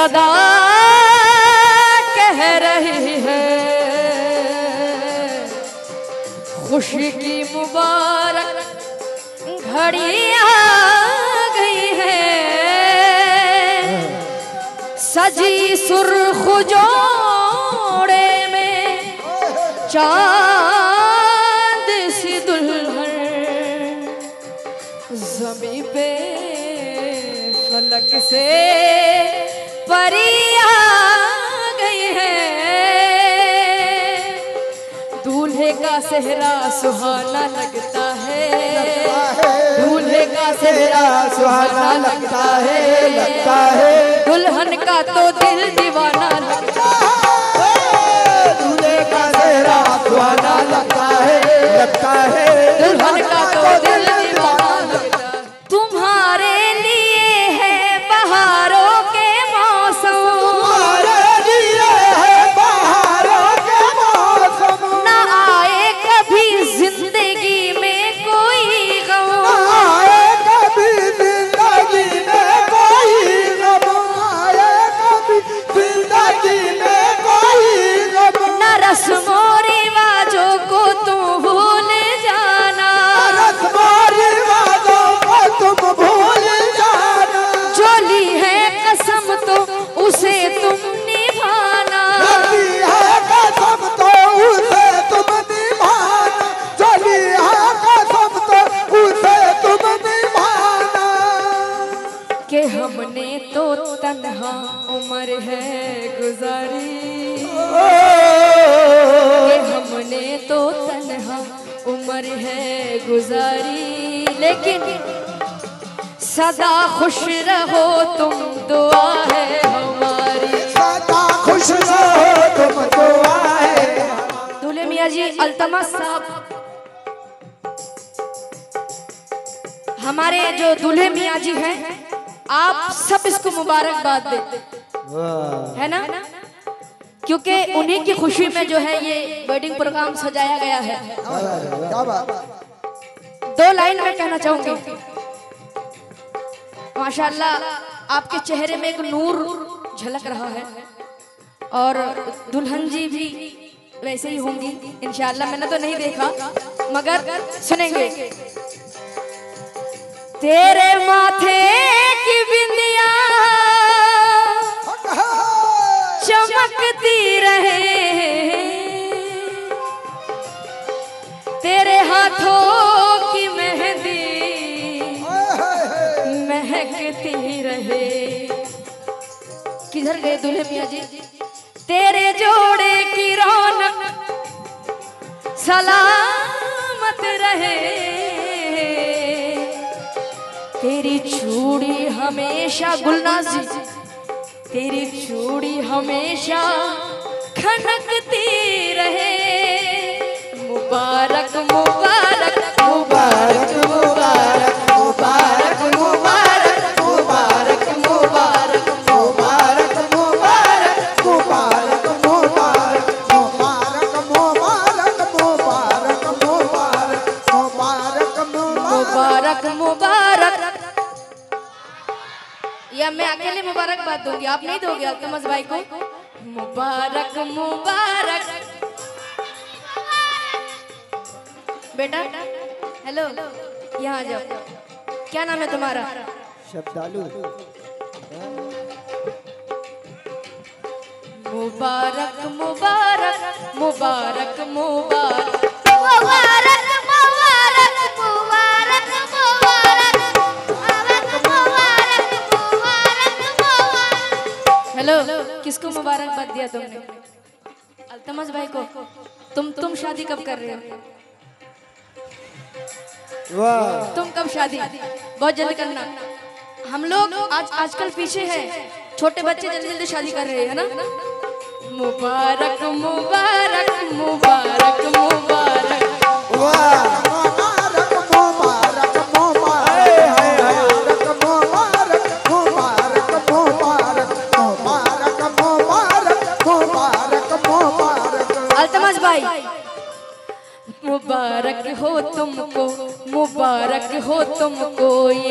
सदा कह रही है। खुशी की मुबारक घड़ी आ गई है। सजी सुर्ख जोड़े में चाँद सी दुल्हन जमी पे फलक से परी आ गई है। दूल्हे का सेहरा सुहाना लगता है। दूल्हे का सेहरा सुहाना लगता है। लगता है। दुल्हन का तो दिल दीवाना लगता दूल्हे का चेहरा सुहाना लगता है। लगता है। दुल्हन का तो दिल दीवाना उम्र है गुजारी लेकिन सदा खुश रहो तुम दुआ है हमारी। सदा खुश रहो तुम दुआ है दूल्हे मियाँ जी अल्तमस साहब हमारे जो दूल्हे मियाँ जी हैं आप सब इसको मुबारकबाद देते है ना? क्योंकि उन्हीं की खुशी में जो है ये वेडिंग प्रोग्राम सजाया गया है। दो लाइन में कहना चाहूँगी। माशाल्लाह आपके चेहरे में एक नूर झलक रहा है। और दुल्हन जी भी वैसे ही होंगी इंशाल्लाह। मैंने तो नहीं देखा मगर सुनेंगे। तेरे माथे रहे। तेरे हाथों की मेहंदी महकती रहे। किधर गए दूल्हे मियाँ जी? तेरे जोड़े की रौनक सलामत रहे। तेरी चूड़ी हमेशा गुलनाज, तेरी चूड़ी हमेशा खनकती रहे मुबारक मुबारक मुबारक मुबारक मुबारक मुबारक मुबारक मुबारक मुबारक मुबारक मुबारक मुबारक मुबारक मुबारक मुबारक मुबारक मुबारक मुबारक मुबारक या मैं अकेले मुबारकबाद दूँगी आप नहीं दोगे अल्तमस भाई को मुबारक मुबारक। बेटा हेलो यहाँ जाओ। क्या नाम है तुम्हारा? शब्दालू। मुबारक मुबारक मुबारक मुबारक। मुबारक मुबारक मुबारक हेलो किसको मुबारकबाद दिया तुमने? अल्तमस भाई को। तुम तुम शादी कब कर रहे हो? वाह। तुम कब शादी? बहुत जल्दी करना। हम लोग आज आजकल पीछे हैं। छोटे बच्चे जल्दी जल्दी शादी कर रहे हैं ना? मुबारक मुबारक मुबारक मुबारक।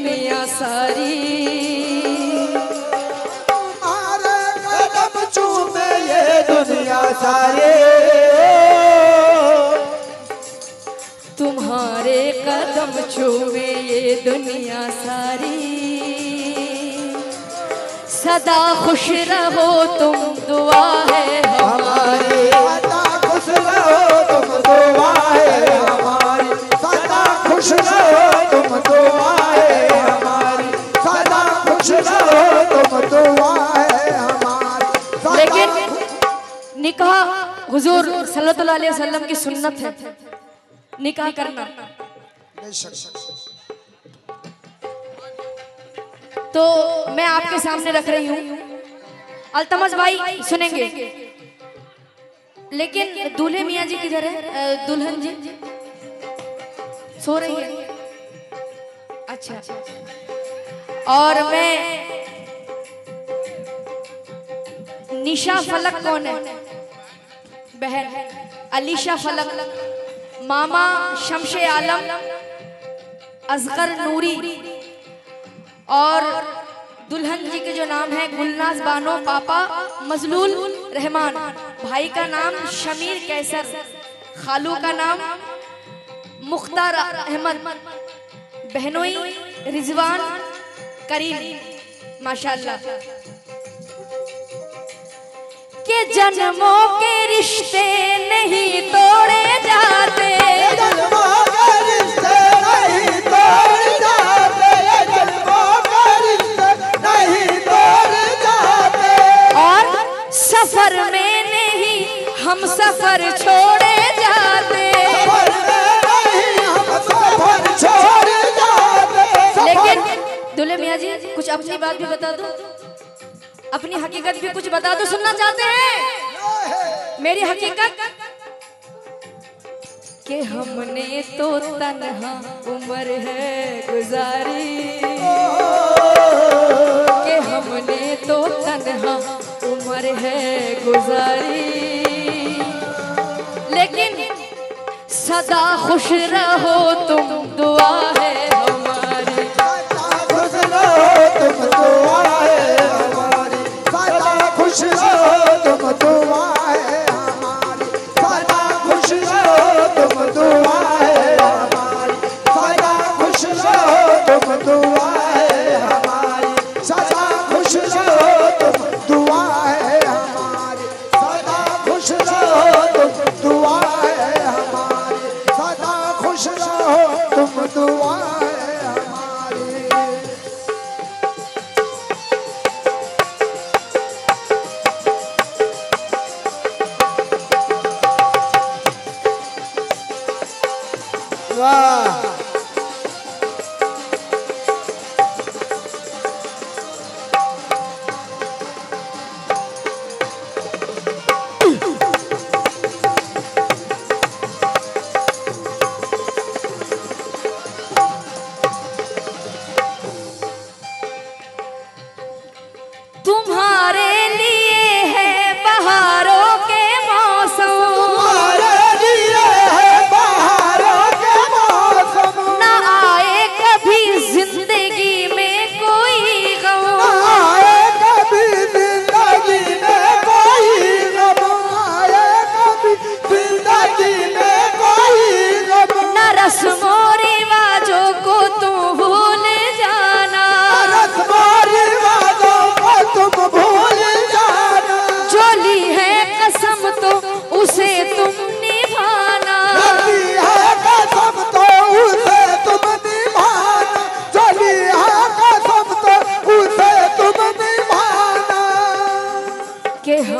दुनिया सारी। तुम्हारे कदम चूमे ये दुनिया सारे। तुम्हारे कदम चूमे ये दुनिया सारी। सदा खुश रहो तुम वसल्लम की सुन्नत है। निकाह करना। तो मैं आपके सामने रख रही हूँ। अल्तमज भाई सुनेंगे। लेकिन दूल्हे मियाँ जी किधर है? दुल्हन जी। सो रही है। अच्छा। और मैं निशा फलक कौन है? बहन अलीशा फलक, मामा शमशे आलम, असगर नूरी, और दुल्हन जी के जो नाम है, गुलनाज बानो, पापा मजलूल रहमान। भाई का नाम शमीर कैसर, खालू का नाम मुख्तार अहमद, बहनोई रिजवान करीम, माशाल्लाह। के जन्मों के रिश्ते नहीं तोड़े जाते। जन्मों के रिश्ते नहीं तोड़ जाते। जन्मों के रिश्ते नहीं तोड़ जाते। और सफ़र में नहीं हम सफ़र छोड़े जाते। सफ़र में नहीं हम सफ़र छोड़ जाते। लेकिन दुल्हे मियाँ जी कुछ अपनी बात भी बता दो। अपनी हकीकत भी कुछ बता दो सुनना चाहते हैं। मेरी हकीकत? कि हमने तो तन्हा उम्र है गुजारी। कि हमने तो तन्हा उम्र है गुजारी। लेकिन सदा खुश रहो तुम दुआ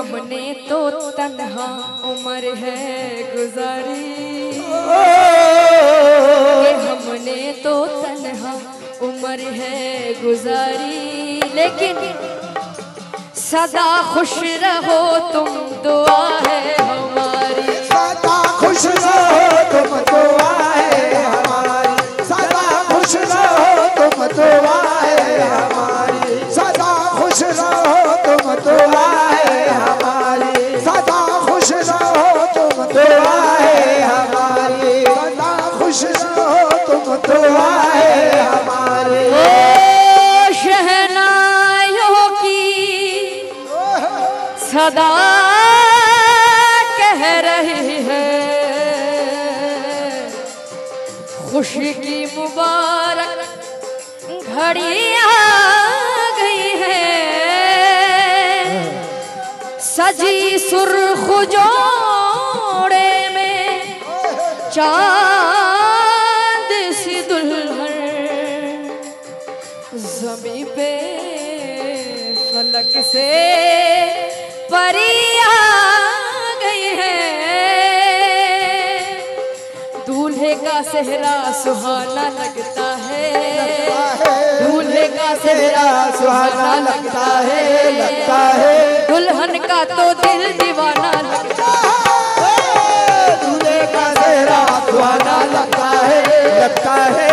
हमने तो तन्हा उम्र है गुजारी। हमने तो तन्हा उम्र है गुजारी। लेकिन सदा खुश रहो, तुम दुआ है। सदा कह रही है। खुशी की मुबारक घड़ी आ गई है। सजी सुर्ख जोड़े में चाँद सी दुल्हन जमी पे फलक से परी आ गई है। दूल्हे का सेहरा सुहाना लगता है। दूल्हे का सेहरा सुहाना लगता है लगता है। दुल्हन का तो दिल दीवाना लगता है। दूल्हे का सेहरा सुहाना लगता है। लगता है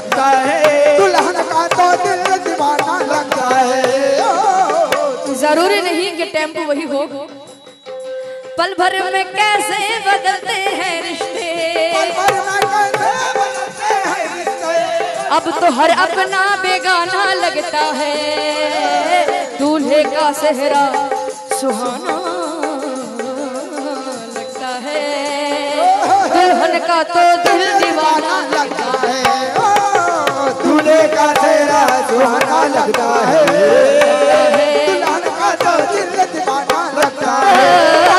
लगता है। दुल्हन का तो दिल दीवाना लगता है। ज़रूरी नहीं कि टेंपो वही हो। पल भर में कैसे बदलते हैं रिश्ते? में कैसे बदलते हैं रिश्ते। अब तो हर अपना बेगाना लगता है। दूल्हे का सेहरा सुहाना लगता है। दुल्हन का तो दिल दीवाना लगता है। लगता है। दुल्हन का तो दिल दीवाना लगता है।